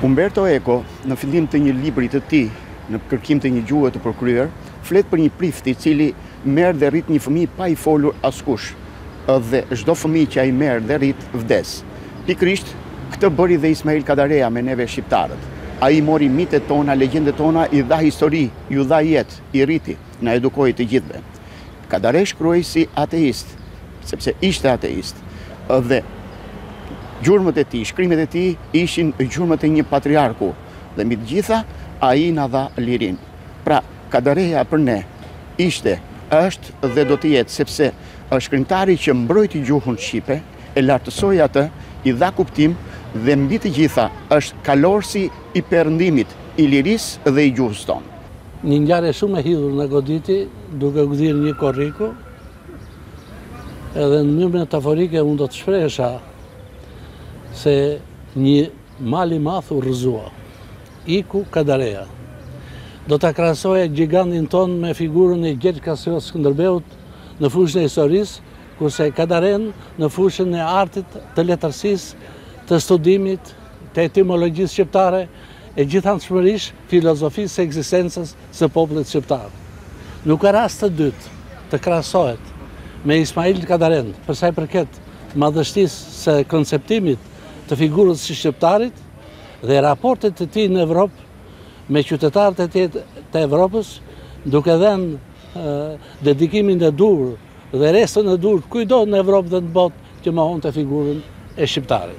Umberto Eco, në fillim të një libri të tij, në kërkim të një gjuhe të përkryer, flet për një prift i cili merr dhe rrit një fëmijë pa i folur askush dhe çdo fëmijë që ai merr dhe rrit vdes. Pikërisht këtë bëri dhe Ismail Kadareja me neve shqiptarët. Ai mori mitet tona, legjendet tona, i dha histori, u dha jetë, i rriti, na edukoi të gjithëve. Kadare shkruante si ateist, sepse ishte ateist, dhe gjurmët e tij, shkrimet e tij ishin gjurmët e një patriarku dhe mbi të gjitha ai na dha lirinë. Pra, Kadareja për ne ishte, është dhe do të jetë, sepse është shkrimtari që mbrojti gjuhën shqipe, e lartësoi atë, i dha kuptim dhe mbi të gjitha është kalorësi i Perëndimit, i lirisë dhe i gjuhës tonë. Një ngjarje shumë e hidhur na goditi duke u gdhirë një korriku edhe në mënyrë metaforike unë do të shprehesha se një mal i madh u rrëzua. Iku Kadareja. Do ta krahasoja gjigantin tonë me figurën e Gjergj Kastriot Skënderbeut në fushën e historisë, kurse Kadaren në fushën e artit të letërsisë, të studimit, të etimologjisë shqiptare, e gjithanshmërish filozofisë së ekzistencës së popullit shqiptar. Nuk ka rast të dytë të krahasohet me Ismail Kadarenë për sa i përket madhështisë së konceptimit të figurës së shqiptarit dhe raportit të tij në Evropë me qytetarët e tjerë të Evropës, duke dhënë dedikimin e duhur dhe restën e duhur kujtdo në Evropë dhe në botë që mohonte figurën e shqiptarit.